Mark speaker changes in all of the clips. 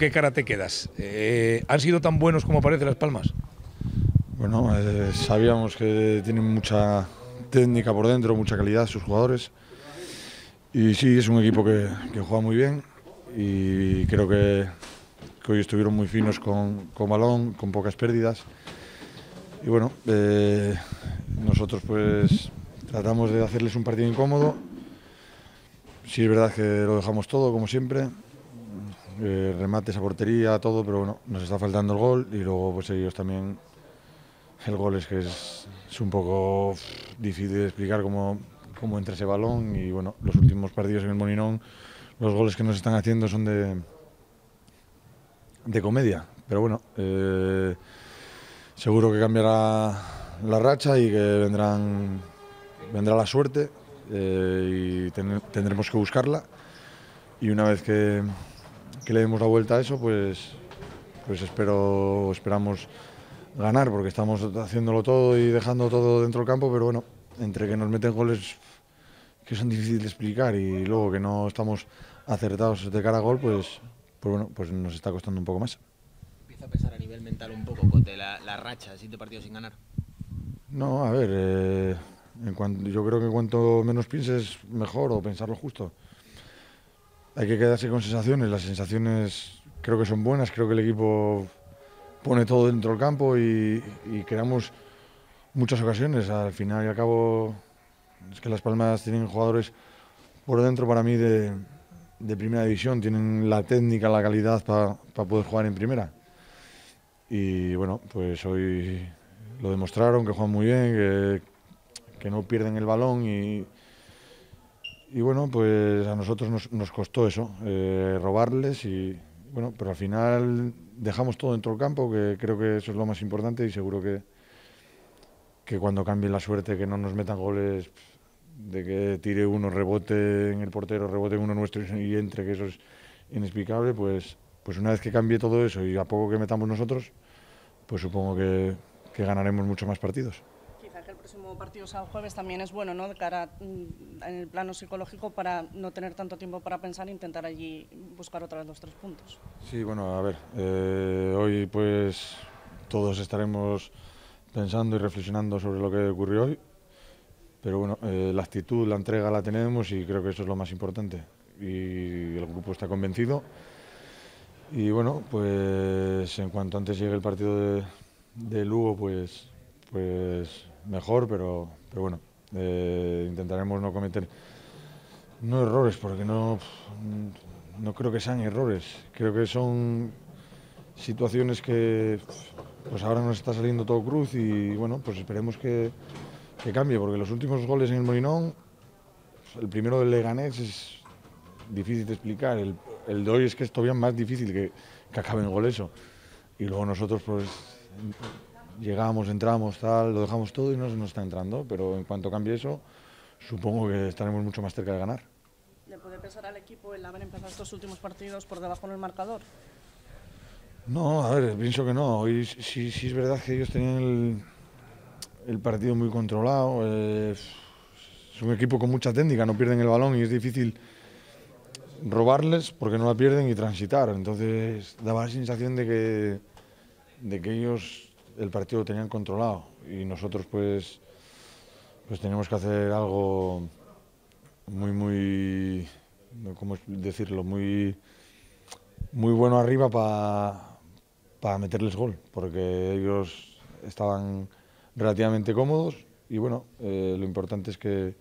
Speaker 1: qué cara te quedas? Eh, ¿Han sido tan buenos como parece Las Palmas?
Speaker 2: Bueno, eh, sabíamos que tienen mucha técnica por dentro, mucha calidad sus jugadores. Y sí, es un equipo que, juega muy bien y creo que, hoy estuvieron muy finos con, con, balón, con pocas pérdidas. Y bueno, eh, nosotros pues tratamos de hacerles un partido incómodo. Sí, es verdad que lo dejamos todo, como siempre. Eh, remates a portería, todo, pero bueno, nos está faltando el gol y luego pues ellos también el gol es que es, es un poco difícil de explicar cómo, cómo entra ese balón y bueno, los últimos partidos en el Molinón, los goles que nos están haciendo son de, de comedia, pero bueno, eh, seguro que cambiará la racha y que vendrán, vendrá la suerte eh, y ten, tendremos que buscarla. Y una vez que, que le demos la vuelta a eso, pues, pues espero, esperamos ganar, porque estamos haciéndolo todo y dejando todo dentro del campo, pero bueno, entre que nos meten goles que son difíciles de explicar y luego que no estamos acertados de cara a gol, pues, pues bueno, pues nos está costando un poco más.
Speaker 3: ¿Empieza a pesar a nivel mental un poco Cote, la, la racha de siete partidos sin ganar?
Speaker 2: No, a ver, eh, en cuanto, yo creo que cuanto menos pienses, mejor o pensarlo justo. Hay que quedarse con sensaciones, las sensaciones creo que son buenas, creo que el equipo pone todo dentro del campo y, y creamos muchas ocasiones. Al final y al cabo, es que Las Palmas tienen jugadores por dentro para mí de, de primera división, tienen la técnica, la calidad para pa poder jugar en primera. Y bueno, pues hoy lo demostraron, que juegan muy bien, que, que no pierden el balón y, y bueno, pues a nosotros nos, nos costó eso, eh, robarles y bueno, pero al final dejamos todo dentro del campo, que creo que eso es lo más importante y seguro que, que cuando cambie la suerte, que no nos metan goles, de que tire uno, rebote en el portero, rebote uno nuestro y entre, que eso es inexplicable, pues, pues una vez que cambie todo eso y a poco que metamos nosotros, pues supongo que, que ganaremos muchos más partidos.
Speaker 4: El próximo partido sea el jueves también es bueno, ¿no? De cara mm, en el plano psicológico para no tener tanto tiempo para pensar e intentar allí buscar otra vez los tres puntos.
Speaker 2: Sí, bueno, a ver, eh, hoy pues todos estaremos pensando y reflexionando sobre lo que ocurrió hoy, pero bueno, eh, la actitud, la entrega la tenemos y creo que eso es lo más importante. Y el grupo está convencido. Y bueno, pues en cuanto antes llegue el partido de, de Lugo, pues, pues mejor, pero, pero bueno, eh, intentaremos no cometer no errores, porque no, no creo que sean errores, creo que son situaciones que pues ahora nos está saliendo todo cruz y bueno, pues esperemos que, que cambie, porque los últimos goles en el Molinón, el primero del Leganés es difícil de explicar, el, el de hoy es que es todavía más difícil que, que acabe en gol eso. Y luego nosotros pues llegamos, entramos, tal, lo dejamos todo y no nos está entrando, pero en cuanto cambie eso, supongo que estaremos mucho más cerca de ganar.
Speaker 4: ¿Le puede pesar al equipo el haber empezado estos últimos partidos por debajo en el marcador?
Speaker 2: No, a ver, pienso que no. Hoy sí, sí es verdad que ellos tenían el, el partido muy controlado. Eh, es un equipo con mucha técnica, no pierden el balón y es difícil robarles porque no la pierden y transitar. Entonces daba la sensación de que, de que ellos el partido lo tenían controlado y nosotros pues, pues tenemos que hacer algo muy, muy, ¿cómo decirlo? Muy, muy bueno arriba para pa meterles gol, porque ellos estaban relativamente cómodos y bueno, eh, lo importante es que,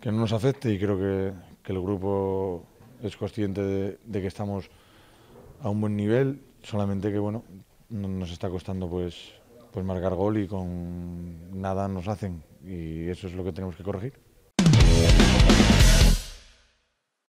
Speaker 2: que no nos afecte y creo que, que el grupo es consciente de, de, que estamos a un buen nivel, solamente que bueno, nos está costando pues, pues marcar gol y con nada nos hacen y eso es lo que tenemos que corregir.